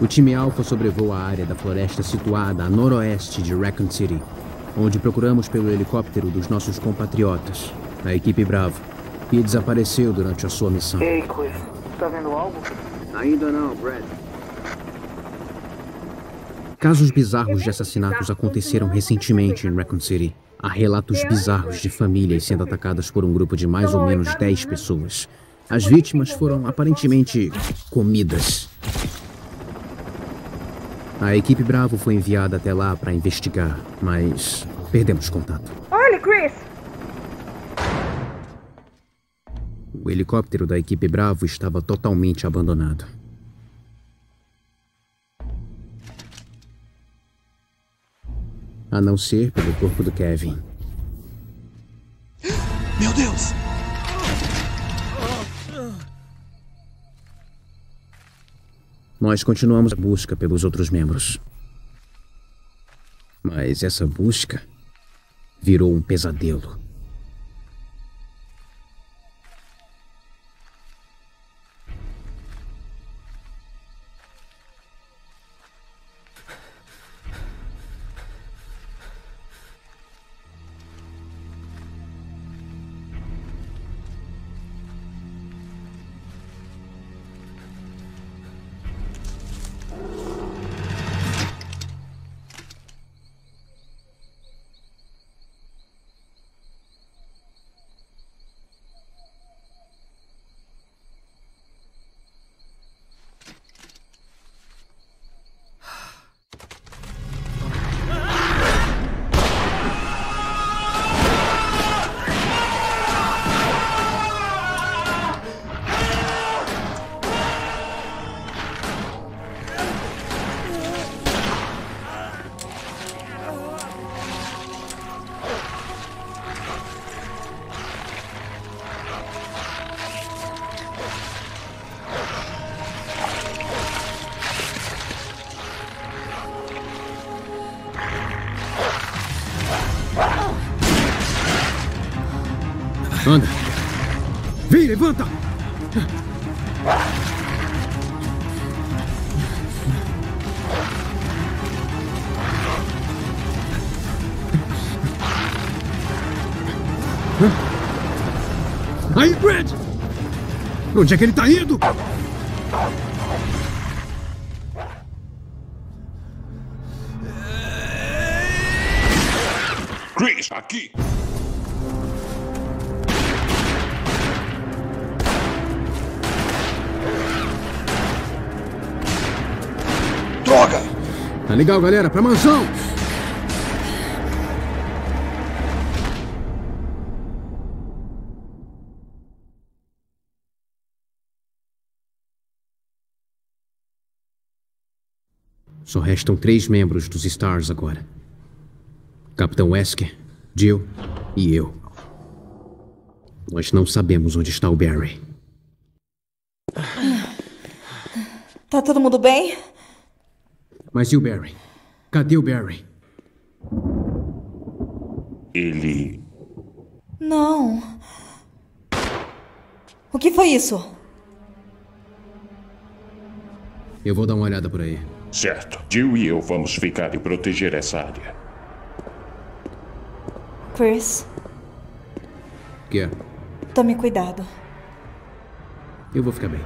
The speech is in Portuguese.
O time Alpha sobrevoa a área da floresta situada a noroeste de Raccoon City, onde procuramos pelo helicóptero dos nossos compatriotas, a equipe Bravo, que desapareceu durante a sua missão. Ei, Chris, tá vendo algo? Ainda não, Brad. Casos bizarros de assassinatos aconteceram recentemente em Raccoon City. Há relatos bizarros de famílias sendo atacadas por um grupo de mais ou menos 10 pessoas. As vítimas foram aparentemente comidas. A equipe Bravo foi enviada até lá para investigar, mas perdemos contato. Olha, Chris! O helicóptero da equipe Bravo estava totalmente abandonado. A não ser pelo corpo do Kevin. Meu Deus! Nós continuamos a busca pelos outros membros. Mas essa busca virou um pesadelo. Anda! Vem, levanta! Aí, Brad! Onde é que ele tá indo? Chris, aqui! Tá legal, galera, pra mansão! Só restam três membros dos Stars agora: Capitão Wesker, Jill e eu. Nós não sabemos onde está o Barry. Tá todo mundo bem? Mas e o Barry? Cadê o Barry? Ele. Não. O que foi isso? Eu vou dar uma olhada por aí. Certo. Jill e eu vamos ficar e proteger essa área. Chris, Que é? tome cuidado. Eu vou ficar bem.